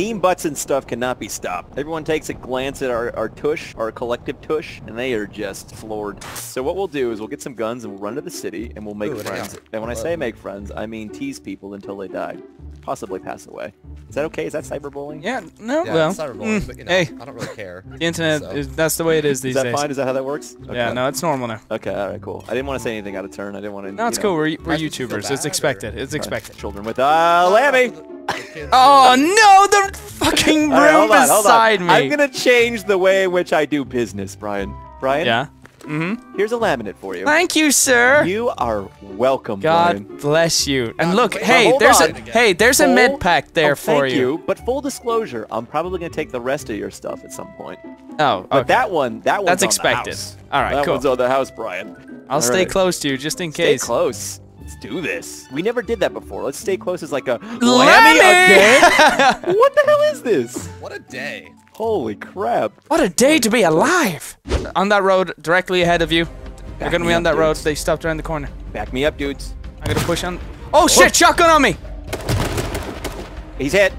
Team butts and stuff cannot be stopped. Everyone takes a glance at our, our tush, our collective tush, and they are just floored. So what we'll do is we'll get some guns and we'll run to the city and we'll make Ooh, friends. on. And when I say make friends, I mean tease people until they die. Possibly pass away. Is that okay? Is that cyberbullying? Yeah, no, Yeah, well, it's cyberbullying, mm, but you know, hey, I don't really care. the internet, So- is, that's the way it is these days. Is that days. fine? Is that how that works? Yeah, Okay. no, it's normal now. Okay, alright, cool. I didn't want to say anything out of turn. I didn't want to. No, it's you cool. We're, we're Am I supposed to feel YouTubers. bad, It's or- expected. It's expected. Children with uh, Lammy. The- the kids- Oh no, the fucking room right, hold on, hold on. beside me. I'm gonna change the way in which I do business, Brian. Brian. Yeah. Mm-hmm. Here's a laminate for you. Thank you, sir. You are welcome, God Brian. bless you. And look, hey, there's on. a hey, there's a Full- med pack there oh, for thank you. But full disclosure, I'm probably gonna take the rest of your stuff at some point. Oh, But that one, that one's That's on expected. The house. All right, that cool. one's on the house, Brian. I'll All stay right. close to you just in case. Stay close. Let's do this. We never did that before. Let's stay close as like a Lammy! Lammy again. what the hell is this? What a day. Holy crap! What a day to be alive! On that road, directly ahead of you. You're gonna be on up, that road. dudes. They stopped around the corner. Back me up, dudes. I'm gonna push on. Oh shit! Oh. Shotgun on me! He's hit.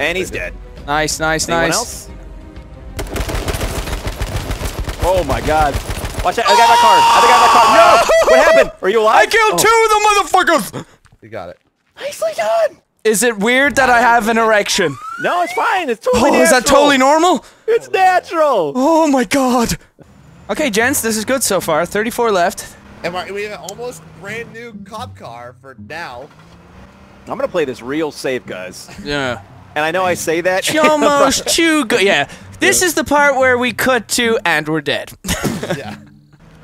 And he's dead. Nice, nice, Anyone nice. else? Oh my god. Watch out. I got my car. I got my car. No! What happened? Are you alive? I killed Oh. two of the motherfuckers. You got it. Nicely done. Is it weird that I have an erection? No, it's fine. It's totally Oh, is that totally normal? It's natural. Oh my god. Okay, gents, this is good so far. 34 left. And we're- have an almost brand new cop car for now. I'm gonna play this real safe, guys. Yeah. And I know I say that. Almost too good. Yeah. This is the part where we cut to and we're dead. Yeah.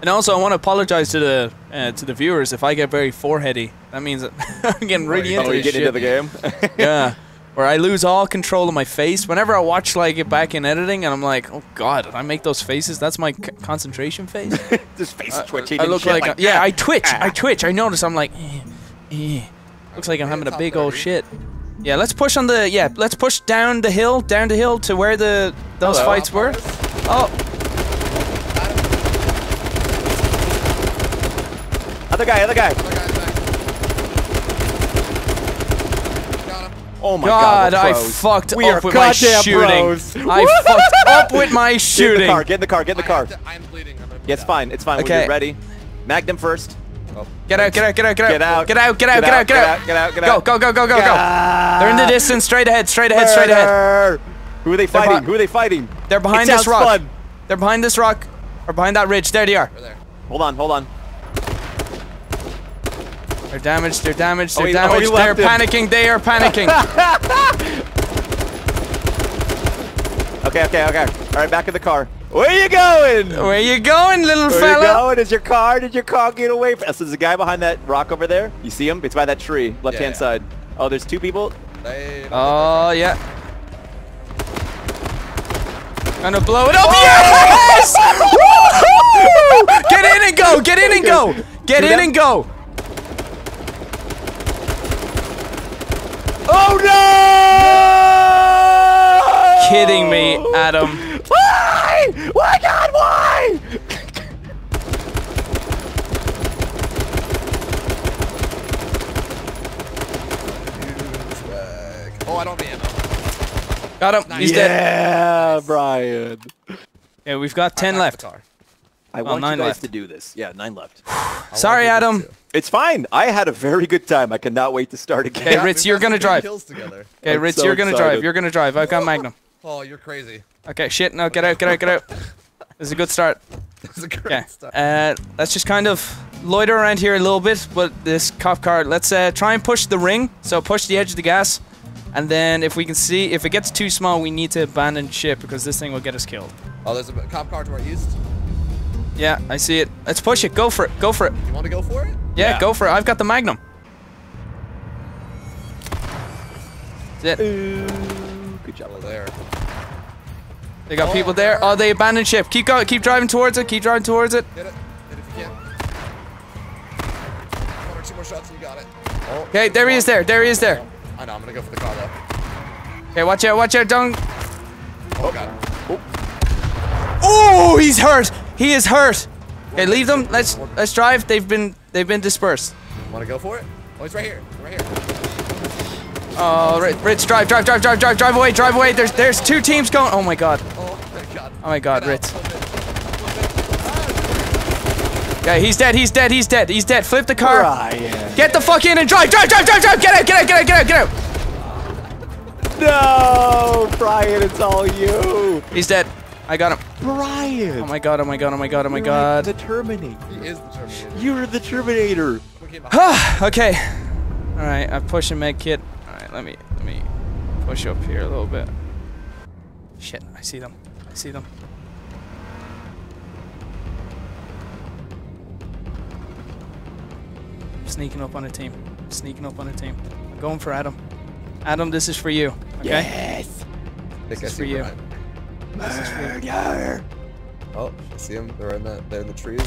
And also, I want to apologize to the uh, to the viewers if I get very foreheady. That means that I'm getting really Oh, into get shit. into the game. yeah. Where I lose all control of my face. Whenever I watch like it back in editing, and I'm like, oh god, I make those faces. That's my c- concentration face. Just face twitching. I look like, like yeah. I twitch. Ah. I twitch. I notice. I'm like, eh, eh. looks like I'm having a top big old shit. Yeah, let's push on the yeah. Let's push down the hill, down the hill to where the those Hello. fights were. Oh, Other guy. Other guy. Other guy's back. Got him. Oh my God, god. I fucked we up with my shooting. Pros. I fucked up with my Get in the shooting. car. Get in the car. Get in the car. to- I'm bleeding. I'm Yeah, it's fine. It's fine. When Okay. you're ready. Magnum first. Oh. Get out, get out, get out, get out. Get out. Get out, get out, get out, get out. Get out. Get Go, out. go, go, go, go, go. They're in the distance, straight ahead, straight ahead, straight ahead. Who are they fighting? Who are they fighting? They're behind it this rock. Fun. They're behind this rock, or behind that ridge. There they are. We're there. Hold on. Hold on. They're damaged, they're damaged, Oh, they're oh, he damaged. they're panicking, they are panicking. Okay. Okay. Okay. All right. Back in the car. Where you going? Where you going, little Where fella? you going? Is your car? Did your car get away from oh, us? There's a guy behind that rock over there. You see him? It's by that tree, left hand Yeah. side. Oh, there's two people. They Oh, yeah. Gonna blow it up. Oh! Yes! Woo! Get in and go, get in and go. Get in and go. Oh no! Kidding me, Adam. Why? Why God? Why? Oh, I don't have ammo. Got him. He's dead. yeah, Brian. Yeah, we've got 10 I left. Packed the car. I Well, want nine you guys left. to do this. Yeah, nine left. Sorry, Adam. It's fine. I had a very good time. I cannot wait to start again. Okay, Yeah, Ritz, you're gonna drive. Kills together. Okay, I'm Ritz, so you're gonna excited. drive. You're gonna drive. I've got Magnum. Oh, you're crazy. Okay, shit. No, get out, get out, get out. This is a good start. This is a great Okay. start. Uh, let's just kind of loiter around here a little bit. But this cop car, let's uh, try and push the ring. So push the edge of the gas. And then if we can see, if it gets too small, we need to abandon ship because this thing will get us killed. Oh, there's a cop car to our east. Yeah, I see it. Let's push it. Go for it. Go for it. You want to go for it? Yeah, Yeah. go for it. I've got the Magnum. That's it. Ooh, good job. There. They got Oh, people there. there. Oh, they abandoned ship. Keep going. Keep driving towards it. Keep driving towards it. Hit it. Hit it if you can. One or two more shots and you got it. Oh, Okay, there he is. There. There he is. There. I know. I'm gonna go for the car though. Okay, watch out. Watch out. Don't. Oh, god. Oh, Oh, he's hurt. He is hurt. Okay, leave them. Let's let's drive. They've been they've been dispersed. Want to go for it? Oh, he's right here. Right here. Oh, Ri- Ritz, drive, drive, drive, drive, drive, drive away, drive away. There's there's two teams going. Oh my god. Oh my god. Oh my god, Ritz. flip it, flip it. Ah. Yeah, he's dead, he's dead, he's dead, he's dead. Flip the car. Brian. Get the fuck in and drive, drive, drive, drive, drive. Get out, get out, get out, get out, get out. No, Brian, it's all you. He's dead. I got him. Brian. Oh my god, oh my god, oh my god, oh my You're god. like the Terminator. He is the Terminator. You're the Terminator. Look okay. Alright, I'm pushing med kit. Alright, let me let me push up here a little bit. Shit, I see them. I see them. Sneaking up on a team. Sneaking up on a team. I'm going for Adam. Adam, this is for you. Okay? Yes. I think I is see for you. Brian. Murder. Oh, I see him. They're in the they're in the trees.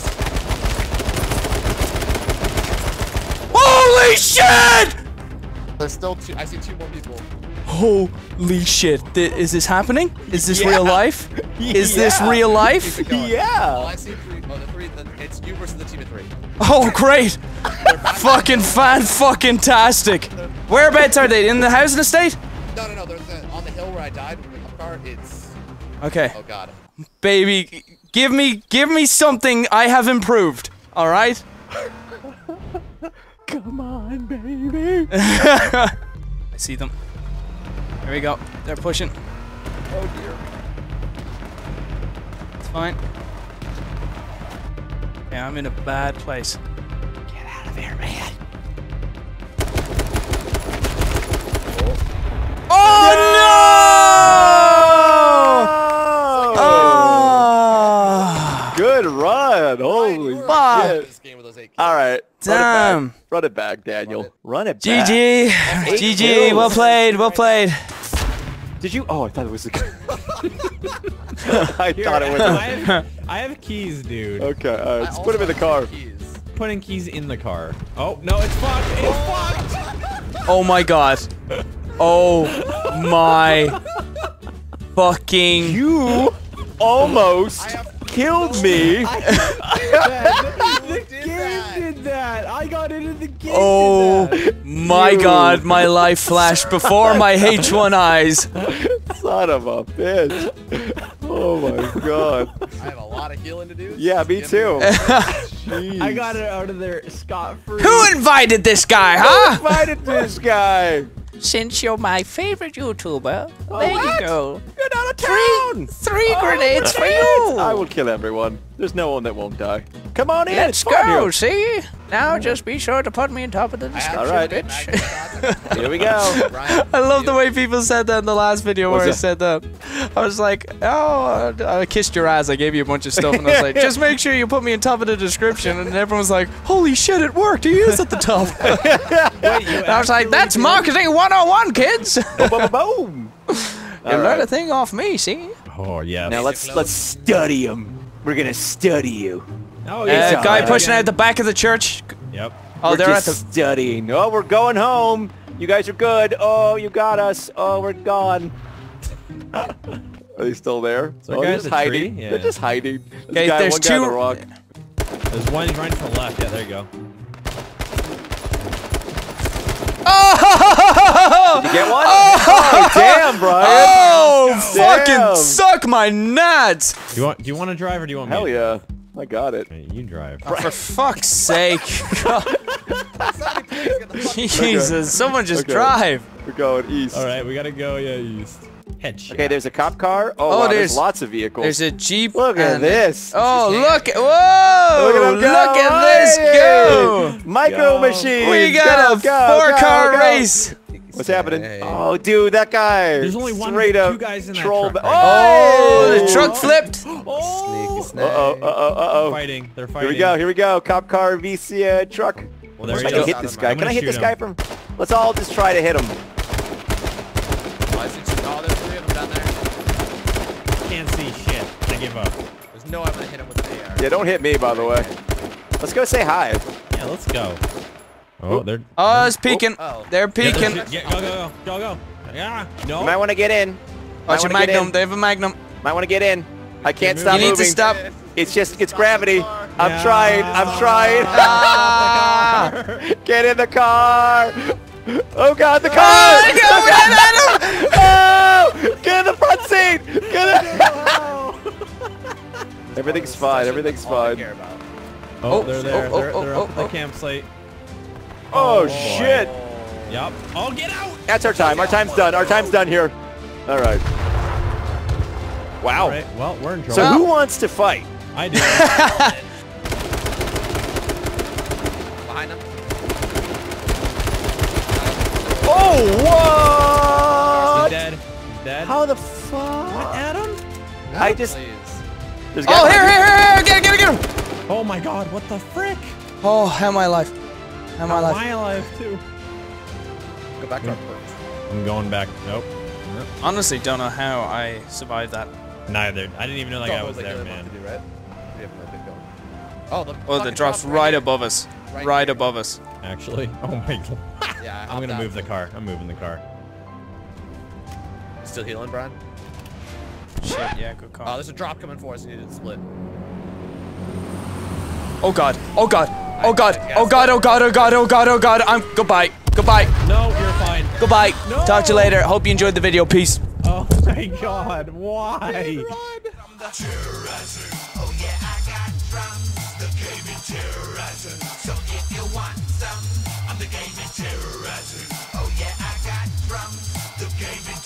Holy shit! There's still two. I see two more people. Holy shit. Th- is this happening? Is this real life? Is this real life? Keep it. Oh, Yeah. I see three. Oh, the three. The, it's you versus the team of three. Oh, great! fucking fan fucking tastic. Whereabouts are they? In the housing estate? No, no, no. There's a, on the hill where I died with the car. It's Okay, oh god. baby, give me, give me something I have improved. All right. Come on, baby. I see them. There we go. They're pushing. Oh dear. It's fine. Yeah, I'm in a bad place. Get out of here, man. Those eight All right. Damn. Run it back, Daniel. Run Run it. it back. GG, Eight GG. Well played, well played. Did you? Oh, I thought it was a. I thought it was. I A, have, I have keys, dude. okay, all right. Let's put him in the car. keys. Putting keys in the car. Oh, no, it's fucked. It's oh. fucked. Oh my god. Oh my fucking. You almost I have- killed me. That. I got into the game. Oh that. my You. god, my life flashed before my H1 eyes. Son of a bitch. Oh my god. I have a lot of healing to do. Yeah, me Give too. I got it out of there scot free. Who invited this guy, huh? Who invited this guy? Since you're my favorite YouTuber, Oh, there you what? go. Get out of town. Three oh, grenades for you. I will kill everyone. There's no one that won't die. Come on in. it's fun here. see? Now just be sure to put me on top of the description, have All right. two magnum shots. Here we go. Brian, I love the way people said that in the last video What's where I said that. I was like, oh, uh, I kissed your ass. I gave you a bunch of stuff, and I was like, just make sure you put me on top of the description. And everyone was like, holy shit, it worked. He is at the top. Wait, you I was like, that's did? marketing 101, kids. boom, boom, boom. you All learn right. a thing off me, see? Oh, yeah. Now let's let's study him. We're gonna study you. Oh, Uh, yeah. guy alright. pushing out the back of the church. Yep. Oh, we're they're at the. studying. Oh, we're going home. You guys are good. Oh, you got us. Oh, we're gone. Are they still there? So oh, guys they're just hiding. tree? They're just hiding. Okay, guy, there's one guy on two- the rock. There's one right to the left. Yeah, there you go. Oh! You get one? Oh, damn, Brian. Oh, Damn. fucking suck my nuts! Do you want? Do you want to drive or do you want Hell me? Hell yeah. I got it. Okay, you drive. Oh, for fuck's sake. Somebody please get the fuck- Jesus, someone just Okay. drive. We're going east. All right, we gotta go. Yeah, east. Headshot. Okay, there's a cop car. Oh, Oh, wow, there's, there's- lots of vehicles. There's a Jeep. Look at this. Oh, This look. Hank. Whoa! Look at, him Look go. at this Hey! go! Micro Go. machine. We got a four-car race. What's happening? Hey. Oh, dude, that guy. There's only one- straight two up guys in that troll truck right Oh, the Oh! truck flipped. Oh! Sneaky snake. Uh oh, uh oh, uh oh. Fighting. They're Here we go, here we go. Cop car VC uh, truck. Well, there Let's he try to hit this guy. Can I hit this guy from? Let's all just try to hit him. Oh, I see two. Oh, there's three of them down there. Can't see shit. I give up. There's no way I'm gonna hit him with the AR. Yeah, don't hit me, by the way. Let's go say hi. Yeah, let's go. Oh, they're. Oh, it's peeking. Oh. They're Get peeking. shit- Get, go, go, go, go, go. Yeah. No. You might want to get in. Watch a might wanna get magnum. They have a magnum. Might want to get in. I can't You stop You need moving. to stop. It's just, it's gravity. I'm Yeah. trying. I'm trying. Ah! Get in the car. Oh god, the car! Oh, God, we hit Adam! Oh! Get in the front seat! Get in! Everything's fine. Everything's fine. Oh, Oh, they're there. oh, they're oh, they're oh, up at the oh. campsite. Oh, boy. shit! Yup. Oh, get out! That's our time. Our time's done. Our time's done here. All right. Wow. All right. Well, we're in trouble. So who wants to fight? I do. Behind him. Oh, He's what? dead. He's dead. How the fuck? What, Adam? I just. Please. Oh, here, here, here, here! Get it, get it, get him! Oh my god, what the frick? Oh, how am I alive? How am I How am alive? I alive too? Go back to our mm. perch. I'm going back. Nope. Nope. Honestly, don't know how I survived that. Neither. I didn't even know that guy Don't was like there, man. do, right? We have no big going. Oh, the Oh, the drops drop right here. above us. Right Right above us. Actually. Oh my god. Yeah, I'm gonna move the car. I'm moving the car. Still healing, Brian? Shit, yeah, good call. Oh, there's a drop coming for us. You need to split. Oh god, oh god, oh god, oh god, oh god, oh god, oh god, oh god, I'm, goodbye, goodbye, No, you're fine. goodbye. No. Talk to you later. Hope you enjoyed the video. Peace. Oh my god. Why? terrorizing. Oh yeah, I got drums. The gaming Terroriser. So if you want some, I'm the gaming Terroriser. Oh yeah, I got drums. The gaming